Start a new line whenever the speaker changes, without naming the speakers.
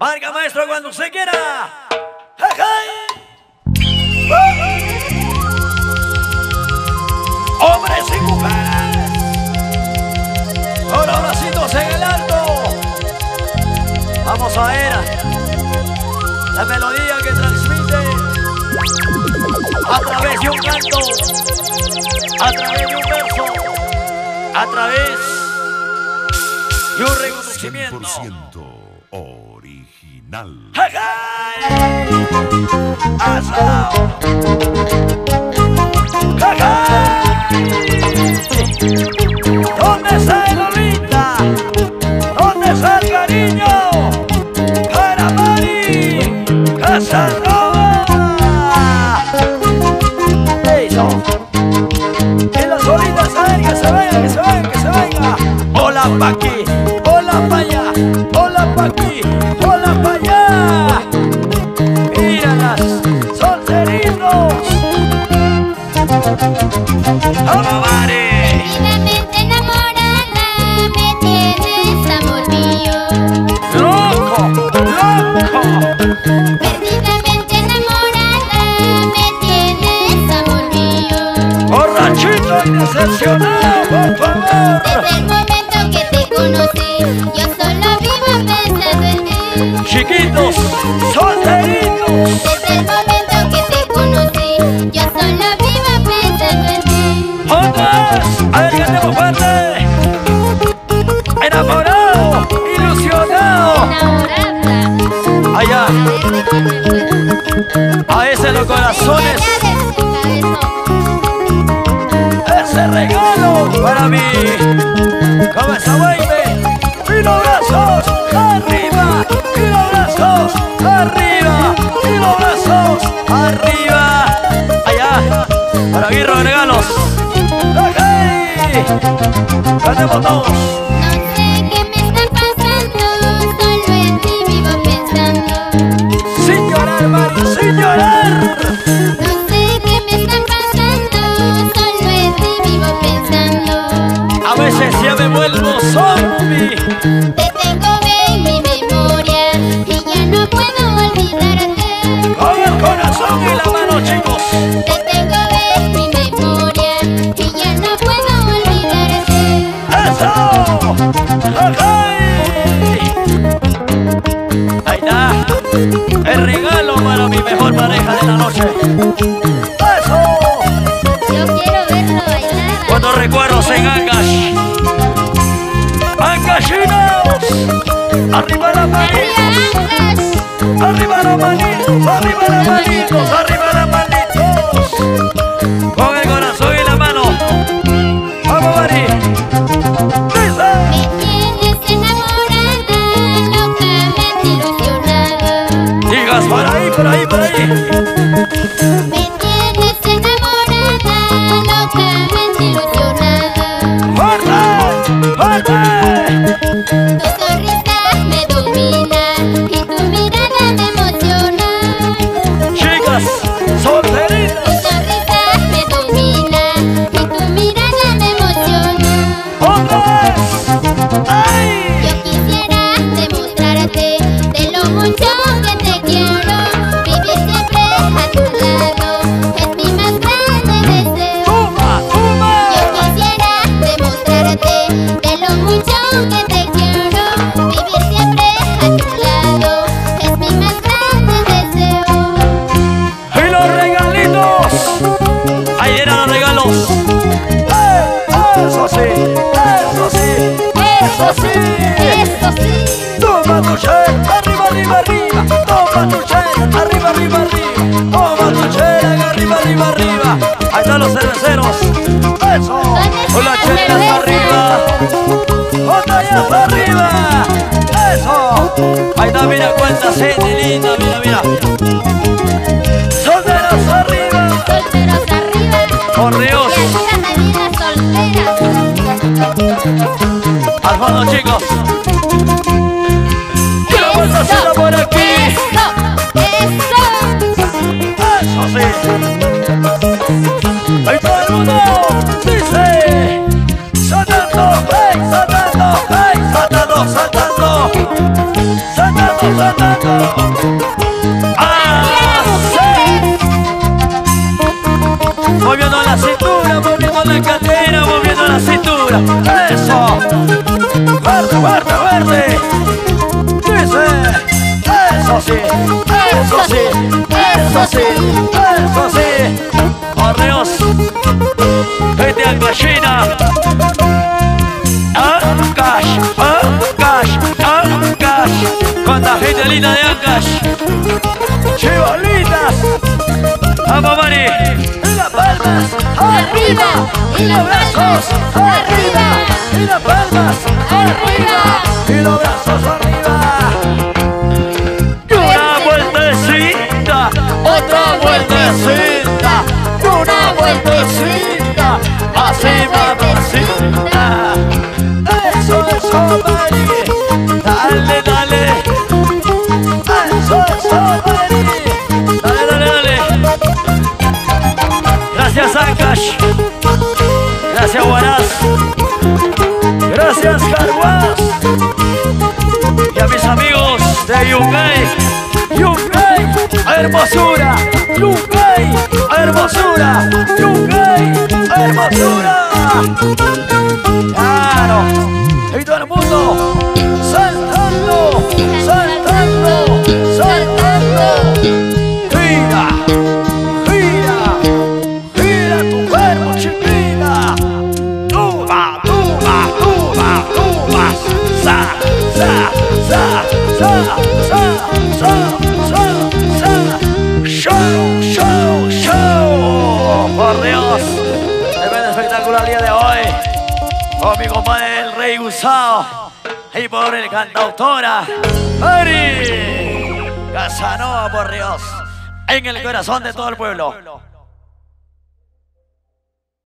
Marca maestro cuando se quiera. ¡Hey, hey! ¡Uh! Hombres y mujeres. Ahora bracitos en el alto. Vamos a ver la melodía que transmite a través de un canto, a través de un verso, a través de un reconocimiento.
100% original.
¿Dónde está Lolita? ¿Dónde está el cariño? Para Mari Casanova. Eso. Que las bolitas saben que se venga, que se venga, que se venga. Hola pa' aquí, hola pa' allá, hola pa' aquí, hola pa' allá. Míralas, solteritos. ¡Hola, Mari!
Perdidamente enamorada, me tienes amor mío.
¡Loco! ¡Loco!
Perdidamente enamorada, me tienes amor mío.
¡Borrachito y decepcionado, por favor! Chiquitos, solteritos.
Desde el momento que te conocí, yo solo vivo pensando en ti.
¡A ver, cantemos fuerte! ¡Enamorado! ¡Ilusionado!
Enamorada.
Allá,
a
ese los corazones, ese regalo para mí.
No sé qué me está pasando, solo en ti vivo pensando.
Sin llorar, Mario, sin llorar.
No sé qué me está pasando, solo en ti vivo pensando.
A veces ya me vuelvo zombie.
Te tengo en mi memoria y ya no puedo olvidarte.
Con el corazón y la mano, chicos. ¡Ay! Ahí está. El regalo para mi mejor pareja de la noche. ¡Eso!
Yo quiero verlo bailar.
Cuando recuerdos en Angash. ¡Angashinos! ¡Arriba las manitos!
Arriba,
¡Arriba las manitos! ¡Arriba las manitos! ¡Arriba las manitos! ¡Arriba, arriba, arriba! ¡Toma tu share! ¡Arriba, arriba, arriba! ¡Toma tu share! ¡Arriba, arriba, arriba! ¡Ahí están los cerveceros! ¡Eso! ¡Con las chelas arriba! ¡Botellas arriba! ¡Eso! Ahí está, mira cuánta gente linda, mira, mira. ¡Solteros arriba!
Solteros arriba.
¡Correos! ¡Al fondo, chicos! ¡Quiero más hacerla por aquí!
Eso, eso.
¡Eso sí! ¡Ahí todo el mundo! ¡Dice! ¡Saltando! ¡Hey! ¡Saltando! ¡Hey! ¡Saltando! ¡Saltando! ¡Saltando! ¡Saltando! ¡Ah, sí! Moviendo la cintura, moviendo la cadera, moviendo la cintura. ¡Eso! ¡Fuerte, fuerte, ¡Chivolitas! ¡Vamos, Mari! ¡Y las palmas!
Arriba, y los brazos arriba,
¡Y las palmas!
arriba.
¡Y los brazos arriba! ¡Y una vueltecita! ¡Otra vueltecita! ¡Y una vueltecita! ¡Así, Gracias, Ancash. Gracias, Carguas. Y a mis amigos de Yungay. Yungay, hermosura. Yungay, hermosura. Yungay, hermosura. Claro. Y todo el mundo Con mi compadre el Rey Gusao. Y por el cantautora. Ari. Casanova, por Dios. En el corazón de todo el pueblo.